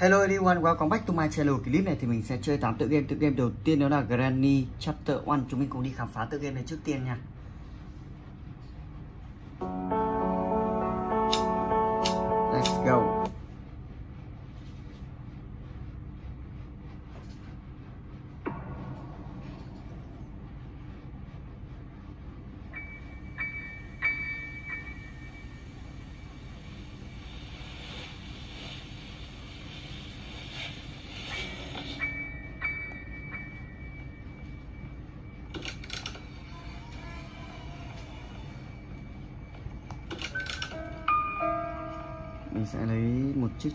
Hello everyone, welcome back to my channel. Clip này thì mình sẽ chơi 8 tựa game. Tựa game đầu tiên đó là Granny Chapter 1. Chúng mình cùng đi khám phá tựa game này trước tiên nha.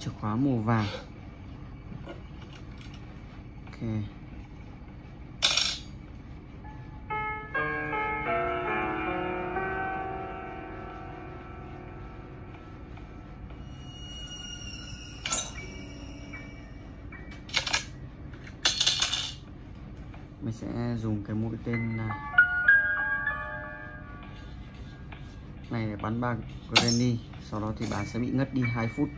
Chìa khóa màu vàng. Ok. Mình sẽ dùng cái mũi tên à, này để bắn ba granny. Sau đó thì bạn sẽ bị ngất đi 2 phút.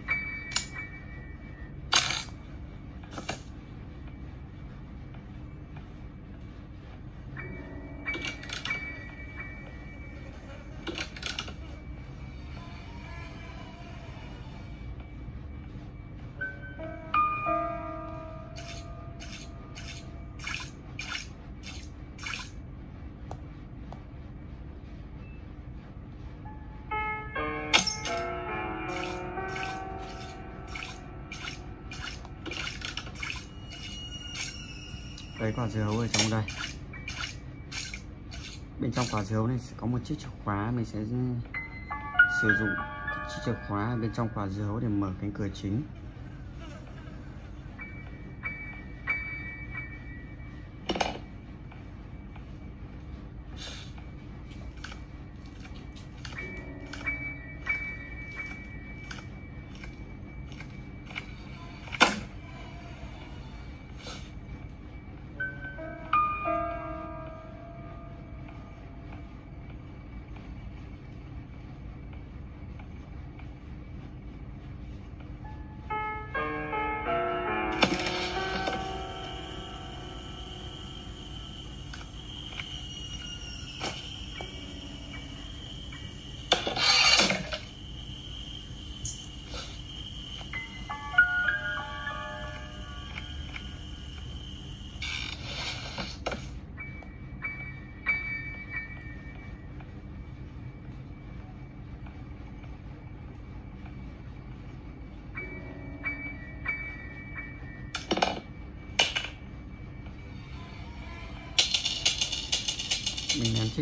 Đây quả dưa hấu ở trong đây. Bên trong quả dưa hấu này sẽ có một chiếc chìa khóa, Mình sẽ sử dụng chiếc chìa khóa bên trong quả dưa hấu để mở cánh cửa chính.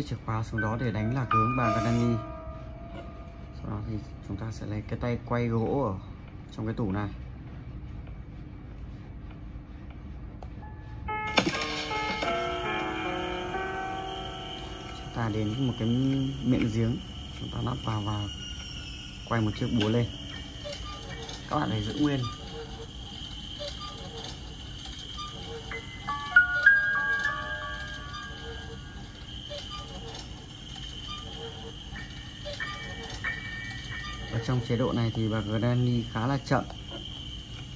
Mình chiếc chìa khóa xuống đó để đánh lạc hướng bà Ganani. Sau đó thì chúng ta sẽ lấy cái tay quay gỗ ở trong cái tủ này. Chúng ta đến một cái miệng giếng. Chúng ta lắp vào và quay một chiếc búa lên. Các bạn hãy giữ nguyên. Trong chế độ này thì bà Granny khá là chậm.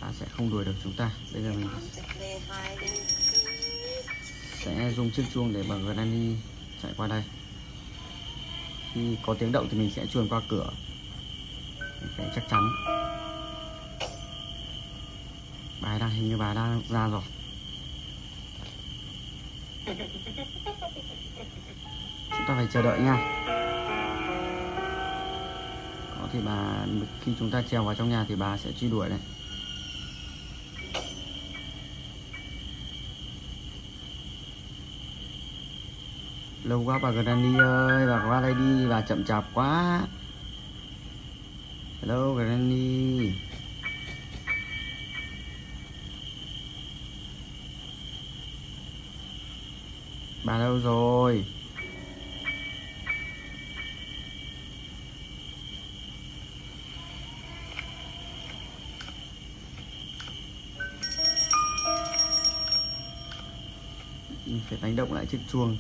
Ta sẽ không đuổi được chúng ta. Bây giờ mình sẽ dùng chiếc chuông để bà Granny chạy qua đây. Khi có tiếng động thì mình sẽ chuồn qua cửa. Mình sẽ chắc chắn. Bà đang, hình như bà đang ra rồi. Chúng ta phải chờ đợi nha thì bà, khi chúng ta treo vào trong nhà thì bà sẽ truy đuổi này. Lâu quá bà Granny ơi, bà qua đây đi, bà chậm chạp quá. Hello Granny bà đâu rồi? phải đánh động lại chiếc chuông.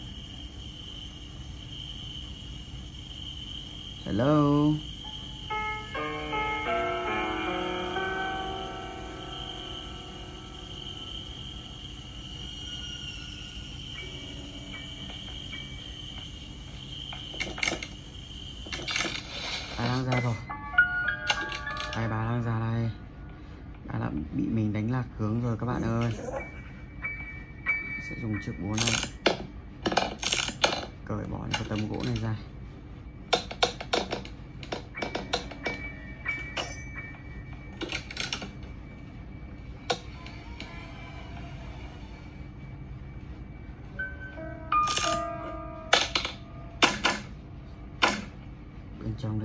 Hello? Ai đang ra rồi. Ai bà đang ra đây? Đã bị mình đánh lạc hướng rồi các bạn ơi. Sẽ dùng chiếc búa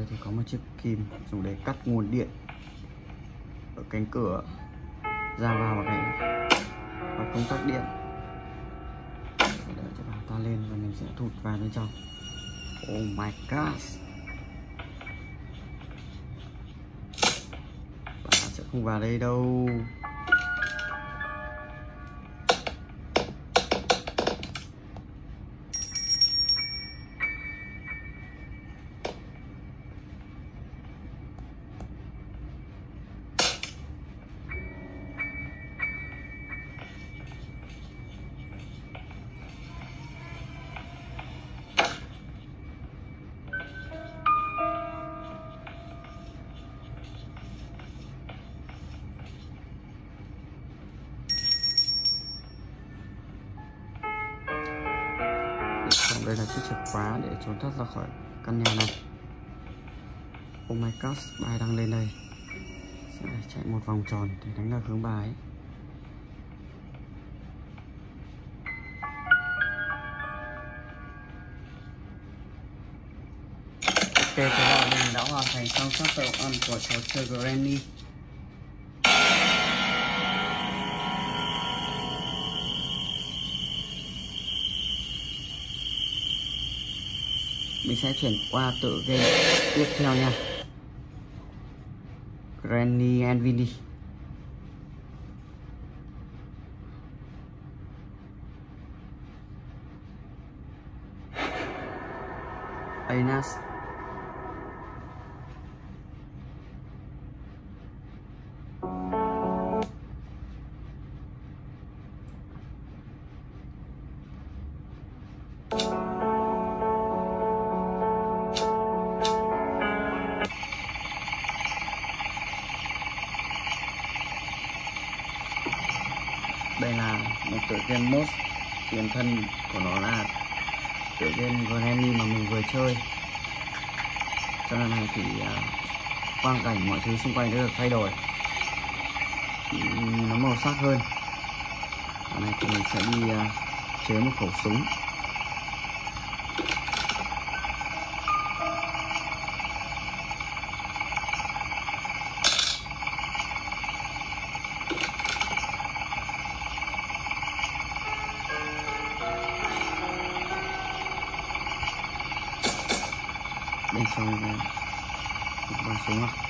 đây thì có một chiếc kim dùng để cắt nguồn điện ở cánh cửa ra vào cái và công tắc điện. Để đợi cho bà ta lên và mình sẽ thụt vào bên trong. Oh my god bà sẽ không vào đây đâu. Xong là chiếc chìa khóa để trốn thoát ra khỏi căn nhà này. Oh my god, bài đang lên đây. Sẽ chạy một vòng tròn để đánh lạc hướng bài ấy. Ok, thế là mình đã hoàn thành xong chapter ăn của trò chơi Granny. Sẽ chuyển qua tựa game tiếp theo nha. Granny and Vinny. Anas cảnh mọi thứ xung quanh đã được thay đổi. Ừ, nó màu sắc hơn. Ở này thì mình sẽ đi uh, chế một khẩu súng. Bên trong một con súng à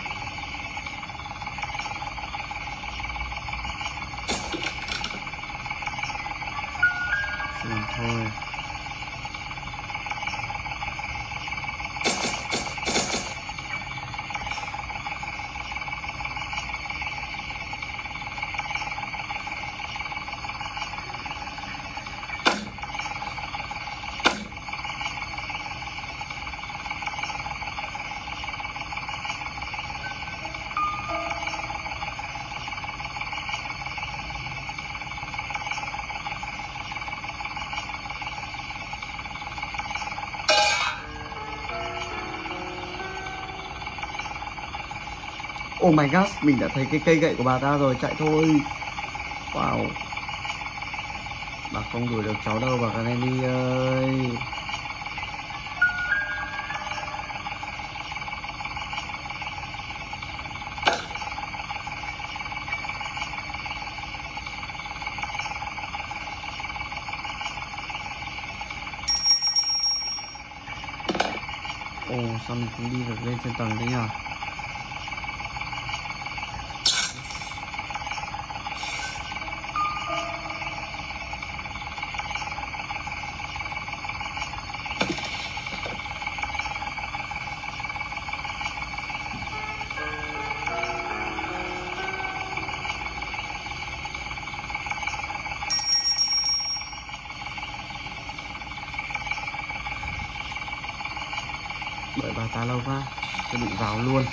Oh my god, mình đã thấy cái cây gậy của bà ta rồi, chạy thôi. Wow. Bà không đuổi được cháu đâu bà Kennedy ơi. Ồ, sao mình không đi được lên trên tầng đấy nhỉ? Bởi bà ta lâu quá tôi định vào luôn.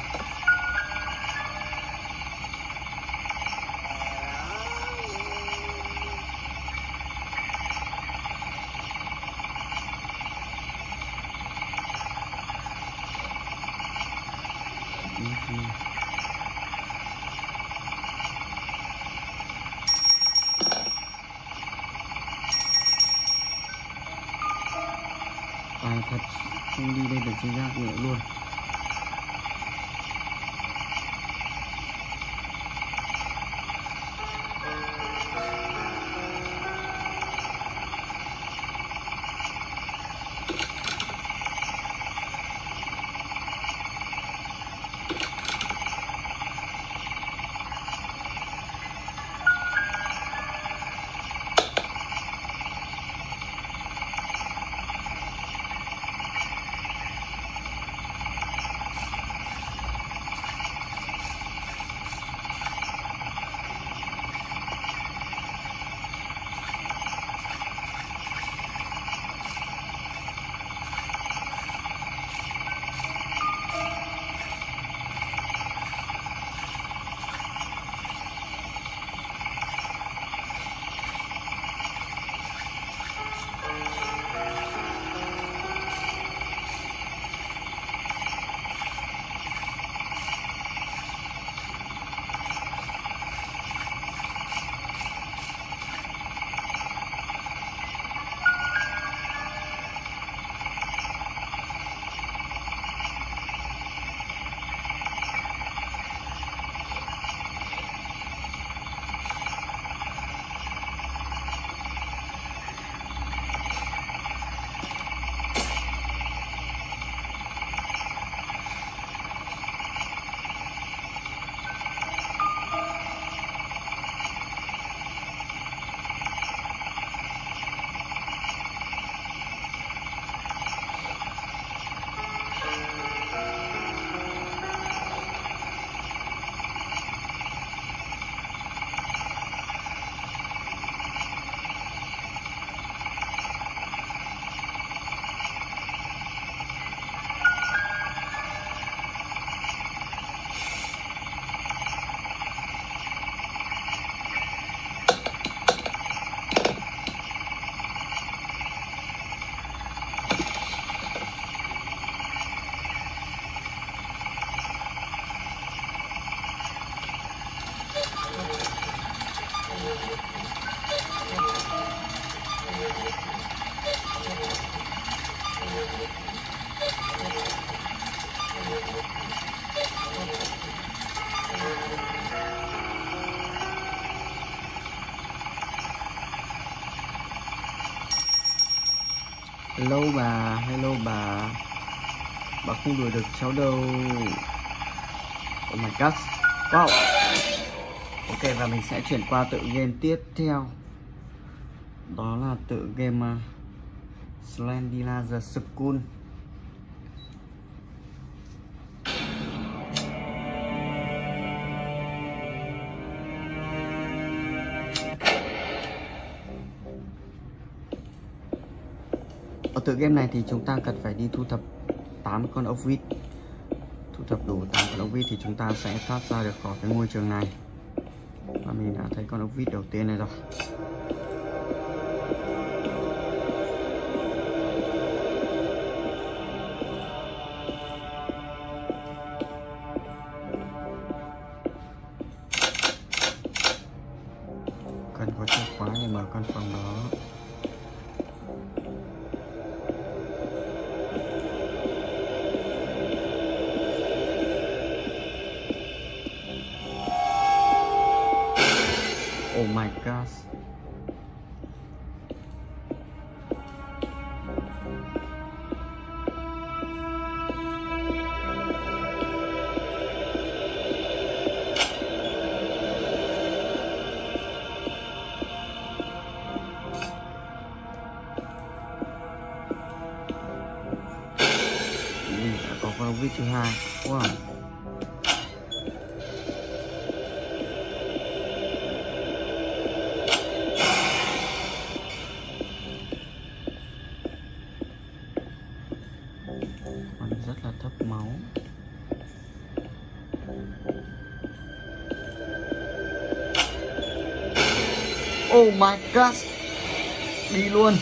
Hello bà hello bà. Bà không đuổi được cháu đâu. Oh my god. Wow. Ok và mình sẽ chuyển qua tự game tiếp theo. Đó là tự game à, uh, Slendy the School. Tựa game này thì chúng ta cần phải đi thu thập 8 con ốc vít. Thu thập đủ 8 con ốc vít thì chúng ta sẽ thoát ra được khỏi cái ngôi trường này. Và mình đã thấy con ốc vít đầu tiên này rồi. Oh my gosh. my gosh đi luôn.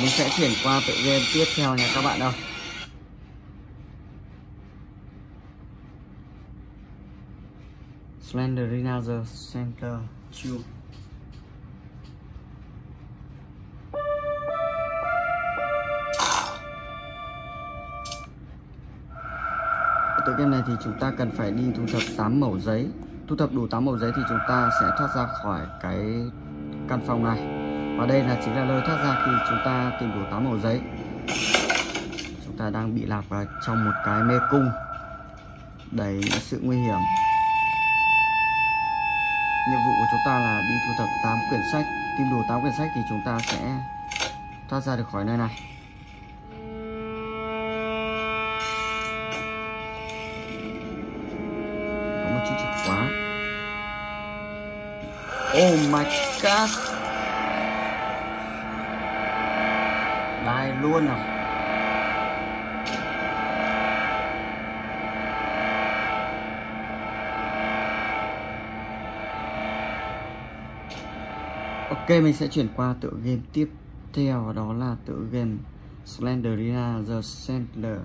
Mình sẽ chuyển qua tựa game tiếp theo nha các bạn ơi. Slenderina the Center Chill tựa game này thì chúng ta cần phải đi thu thập 8 mẫu giấy thu thập đủ 8 màu giấy thì chúng ta sẽ thoát ra khỏi cái căn phòng này. Và đây là chính là nơi thoát ra khi chúng ta tìm đủ 8 màu giấy. Chúng ta đang bị lạc vào trong một cái mê cung. Đầy sự nguy hiểm. Nhiệm vụ của chúng ta là đi thu thập 8 quyển sách. Tìm đủ 8 quyển sách thì chúng ta sẽ thoát ra được khỏi nơi này. Oh my god đai luôn à? Ok, mình sẽ chuyển qua tựa game tiếp theo, đó là tựa game Slenderina The Sandler.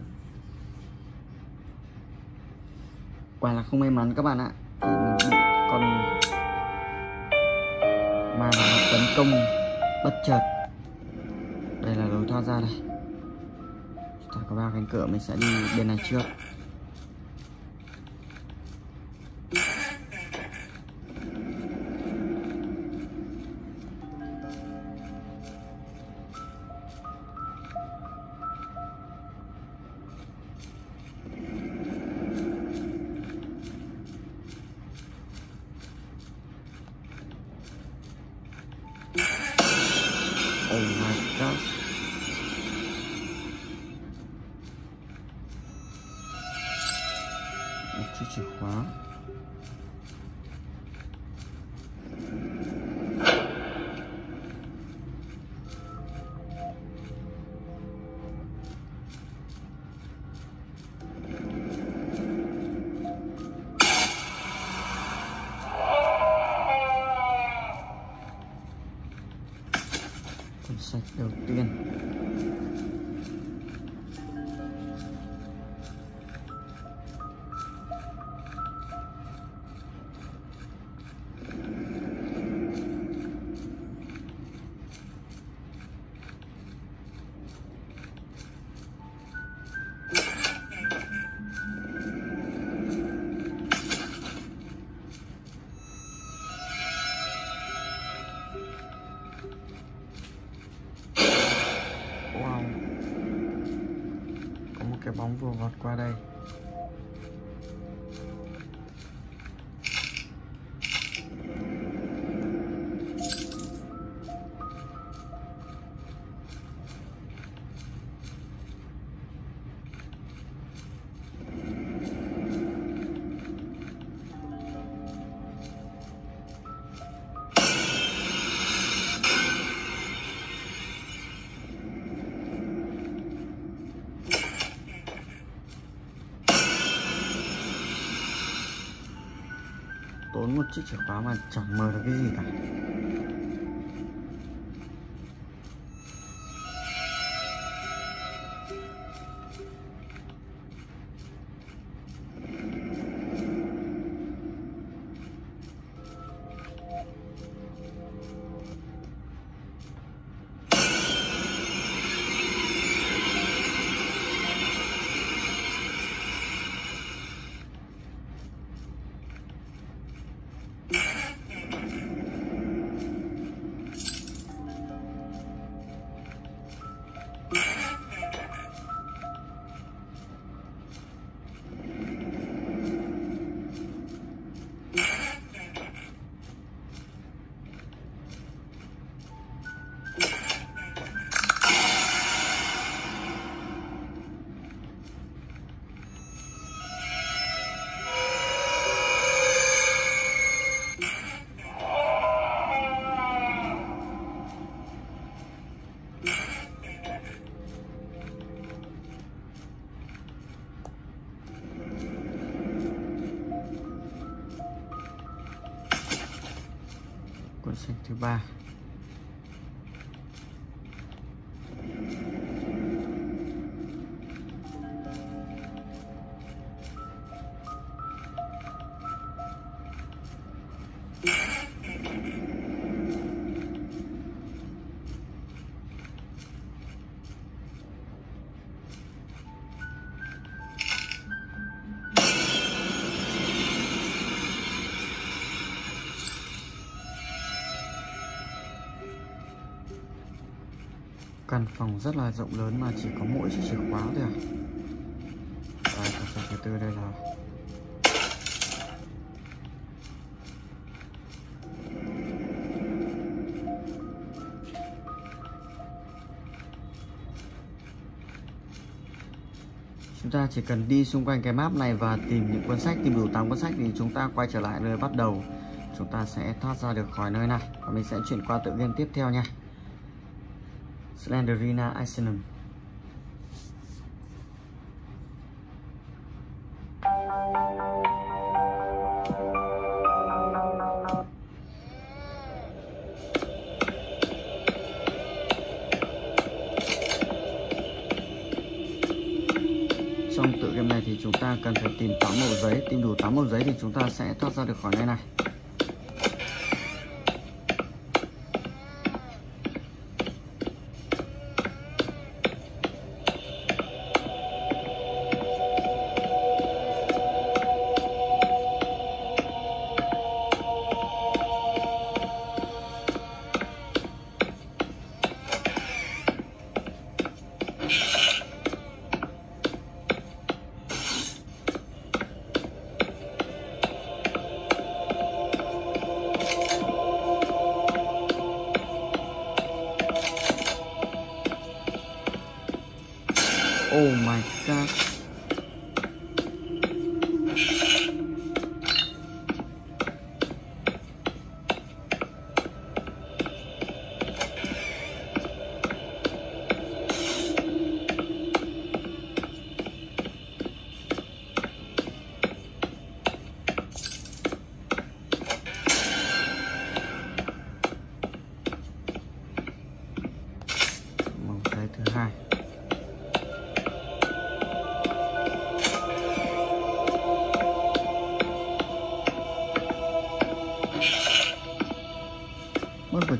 Quả là không may mắn các bạn ạ. Công bất chợt. Đây là lối thoát ra đây. Chúng ta có ba cánh cửa, mình sẽ đi bên này trước. Đầu Tốn một chiếc chìa khóa mà chẳng mở được cái gì cả. Ba căn phòng rất là rộng lớn mà chỉ có mỗi chiếc chìa khóa thôi à? Đây, căn phòng thứ tư đây là chúng ta chỉ cần đi xung quanh cái map này và tìm những cuốn sách tìm đủ 8 cuốn sách thì chúng ta quay trở lại nơi bắt đầu. Chúng ta sẽ thoát ra được khỏi nơi này và mình sẽ chuyển qua tự game tiếp theo nha. Slenderina Isenum trong tự game này thì chúng ta cần phải tìm 8 màu giấy. Tìm đủ 8 màu giấy thì chúng ta sẽ thoát ra được khỏi nơi này.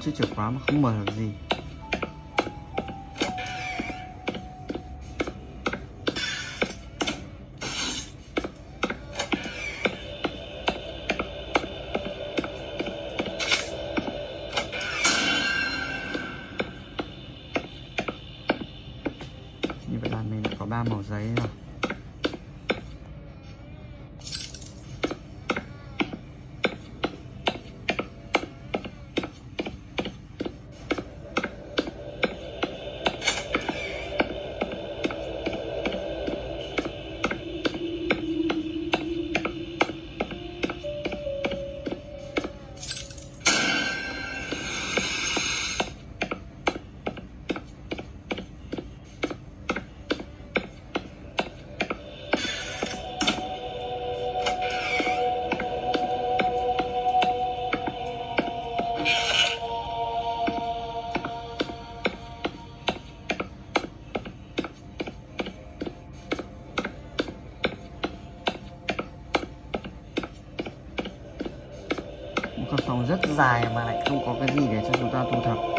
Mất chiếc chìa khóa mà không mở được gì. Rất dài mà lại không có cái gì để cho chúng ta thu thập.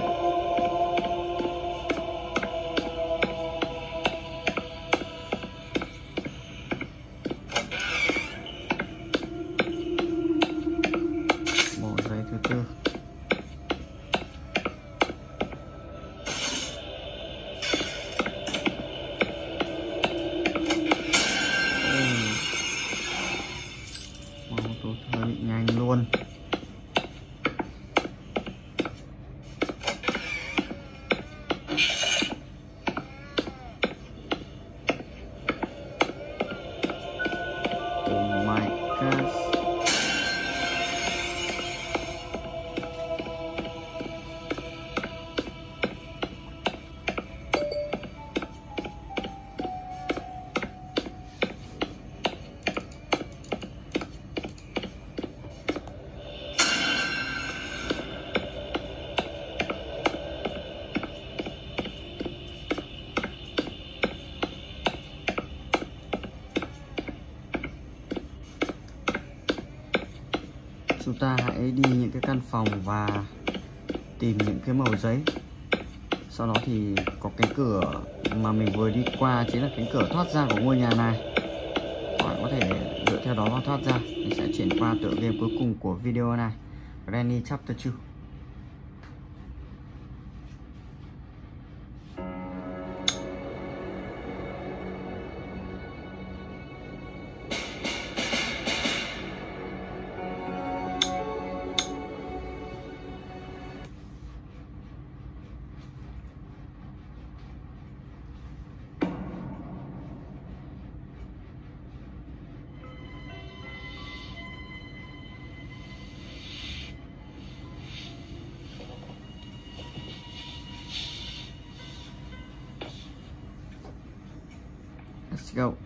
Ta đi những cái căn phòng và tìm những cái màu giấy. Sau đó thì có cánh cửa mà mình vừa đi qua, chính là cánh cửa thoát ra của ngôi nhà này. Các bạn có thể dựa theo đó mà thoát ra. Mình sẽ chuyển qua tựa game cuối cùng của video này. Granny Chapter 2 go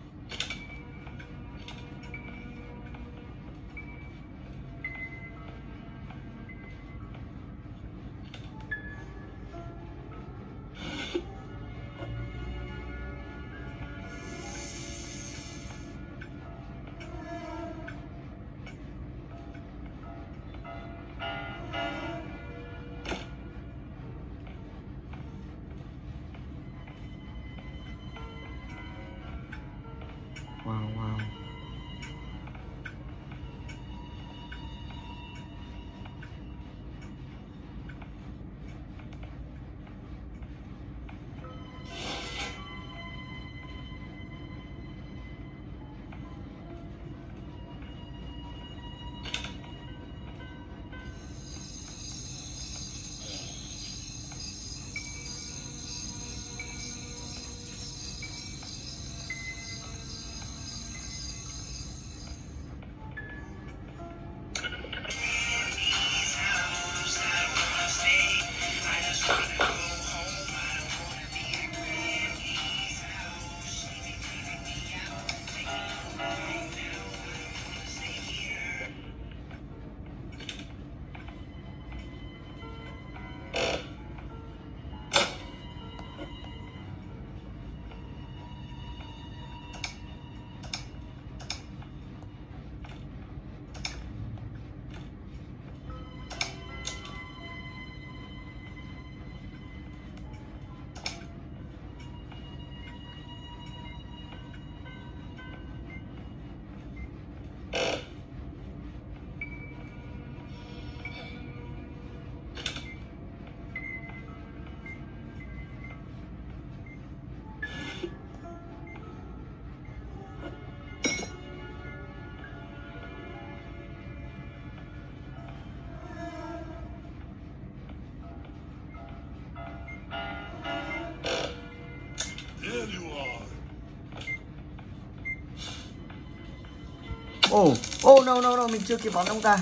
Ồ, oh, oh no no no, mình chưa kịp bắn ông ta.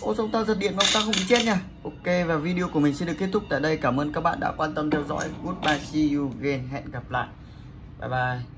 Ô oh, ta giật điện ông ta không bị chết nha. Ok và video của mình sẽ được kết thúc tại đây. Cảm ơn các bạn đã quan tâm theo dõi. Goodbye, see you again. Hẹn gặp lại. Bye bye.